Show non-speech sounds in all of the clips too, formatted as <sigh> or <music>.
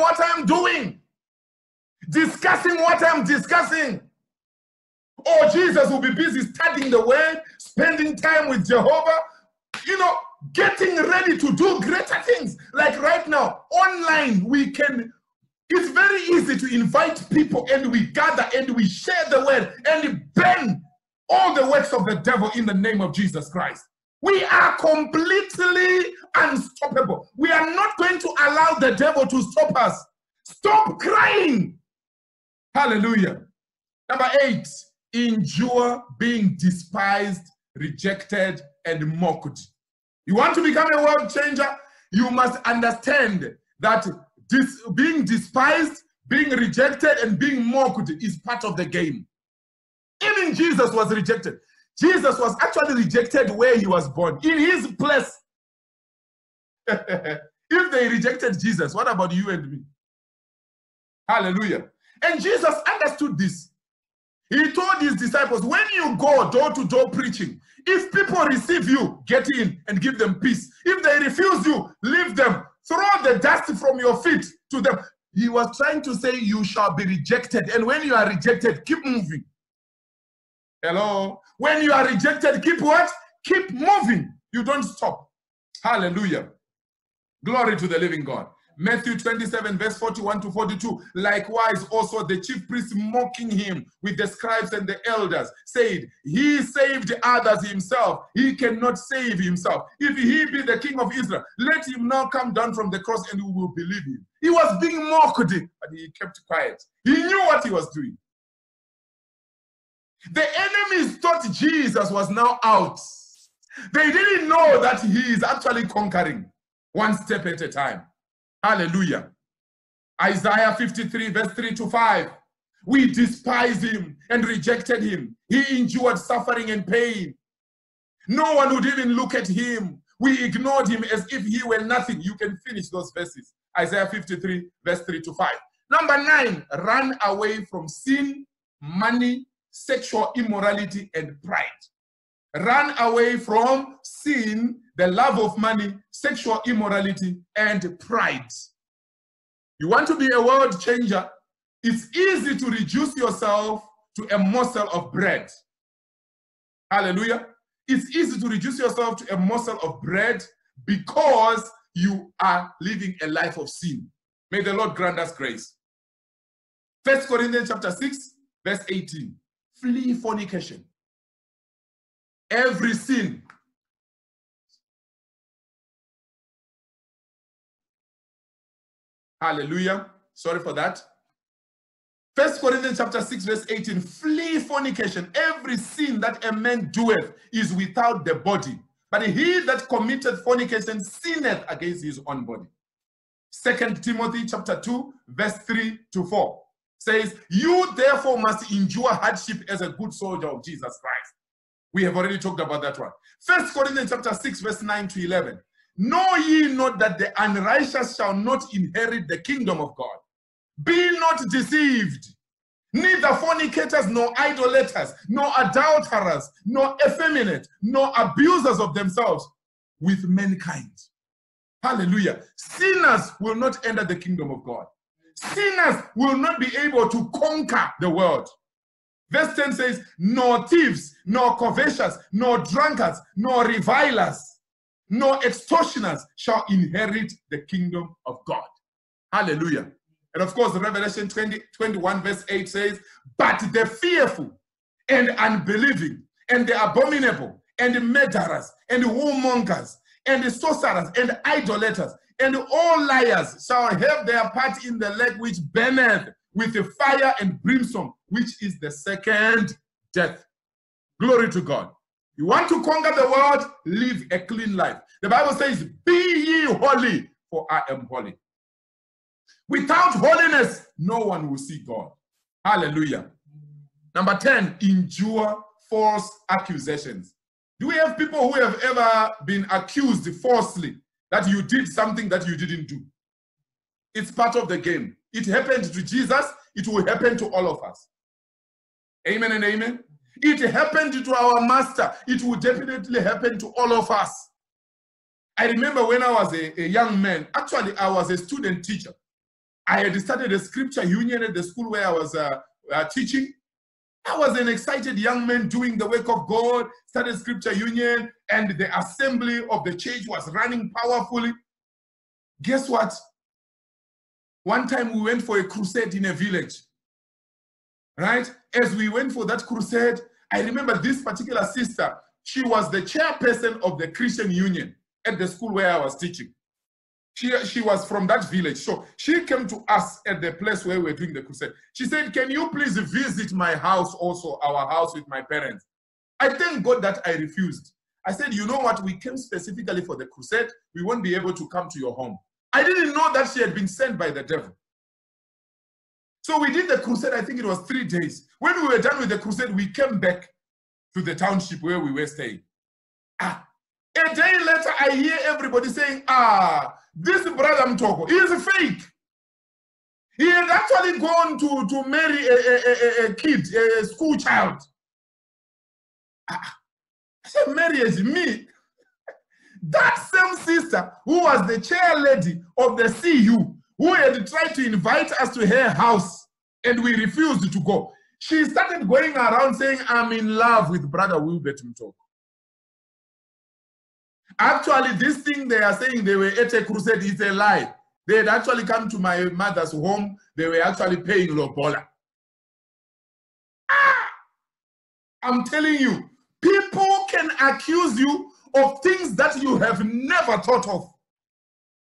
what I'm doing, discussing what I'm discussing. Or Jesus will be busy studying the word, spending time with Jehovah, you know, getting ready to do greater things. Like right now, online, we can, it's very easy to invite people and we gather and we share the word and burn all the works of the devil in the name of Jesus Christ. We are completely unstoppable. We are not going to allow the devil to stop us. Stop crying. Hallelujah. Number eight, endure being despised, rejected, and mocked. You want to become a world changer? You must understand that this being despised, being rejected, and being mocked is part of the game. Even Jesus was rejected. Jesus was actually rejected where he was born, in his place. <laughs> if they rejected Jesus, what about you and me? Hallelujah. And Jesus understood this. He told his disciples, when you go door to door preaching, if people receive you, get in and give them peace. If they refuse you, leave them. Throw the dust from your feet to them. He was trying to say, you shall be rejected. And when you are rejected, keep moving. Hello? When you are rejected, keep what? Keep moving. You don't stop. Hallelujah. Glory to the living God. Matthew 27, verse 41 to 42. Likewise, also the chief priests mocking him with the scribes and the elders said, He saved others himself. He cannot save himself. If he be the king of Israel, let him now come down from the cross and we will believe him. He was being mocked, but he kept quiet. He knew what he was doing. The enemies thought Jesus was now out. They didn't know that he is actually conquering one step at a time. Hallelujah. Isaiah 53, verse 3 to 5. We despised him and rejected him. He endured suffering and pain. No one would even look at him. We ignored him as if he were nothing. You can finish those verses. Isaiah 53, verse 3 to 5. Number nine, run away from sin, money, sexual immorality, and pride. Run away from sin, the love of money, sexual immorality, and pride. You want to be a world changer? It's easy to reduce yourself to a morsel of bread. Hallelujah. It's easy to reduce yourself to a morsel of bread because you are living a life of sin. May the Lord grant us grace. First Corinthians chapter 6, verse 18 flee fornication. Every sin. Hallelujah. Sorry for that. First Corinthians chapter 6, verse 18. Flee fornication. Every sin that a man doeth is without the body. But he that committed fornication sinneth against his own body. Second Timothy chapter 2, verse 3 to 4 says, You therefore must endure hardship as a good soldier of Jesus Christ. We have already talked about that one. First Corinthians chapter 6, verse 9 to 11. Know ye not that the unrighteous shall not inherit the kingdom of God? Be not deceived. Neither fornicators, nor idolaters, nor adulterers, nor effeminate, nor abusers of themselves with mankind. Hallelujah. Sinners will not enter the kingdom of God sinners will not be able to conquer the world. Verse 10 says, nor thieves, nor covetous, nor drunkards, nor revilers, nor extortioners shall inherit the kingdom of God. Hallelujah. And of course, Revelation 20, 21, verse 8 says, But the fearful and unbelieving, and the abominable, and the murderers, and the warmongers, and the sorcerers, and idolaters, and all liars shall have their part in the lake which burneth with the fire and brimstone, which is the second death. Glory to God. You want to conquer the world? Live a clean life. The Bible says, Be ye holy, for I am holy. Without holiness, no one will see God. Hallelujah. Number 10, endure false accusations. Do we have people who have ever been accused falsely that you did something that you didn't do. It's part of the game. It happened to Jesus, it will happen to all of us. Amen and amen. It happened to our master, it will definitely happen to all of us. I remember when I was a, a young man, actually, I was a student teacher. I had started a scripture union at the school where I was uh, uh, teaching. I was an excited young man doing the work of God, started scripture union, and the assembly of the church was running powerfully. Guess what? One time we went for a crusade in a village. Right? As we went for that crusade, I remember this particular sister, she was the chairperson of the Christian Union at the school where I was teaching. She, she was from that village. So she came to us at the place where we were doing the crusade. She said, Can you please visit my house also, our house with my parents? I thank God that I refused. I said, You know what? We came specifically for the crusade. We won't be able to come to your home. I didn't know that she had been sent by the devil. So we did the crusade, I think it was three days. When we were done with the crusade, we came back to the township where we were staying. Ah, a day later, I hear everybody saying, ah, this brother Mutoko, is fake. He had actually gone to, to marry a, a, a, a kid, a school child. Ah, I said, marriage, me. that same sister who was the chair lady of the CU, who had tried to invite us to her house and we refused to go. She started going around saying, I'm in love with brother Wilbert Mutoko. Actually, this thing they are saying they were at a crusade is a lie. They had actually come to my mother's home. They were actually paying Lobola. Ah! I'm telling you, people can accuse you of things that you have never thought of.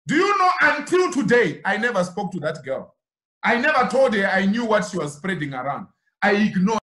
Do you know until today, I never spoke to that girl. I never told her I knew what she was spreading around. I ignored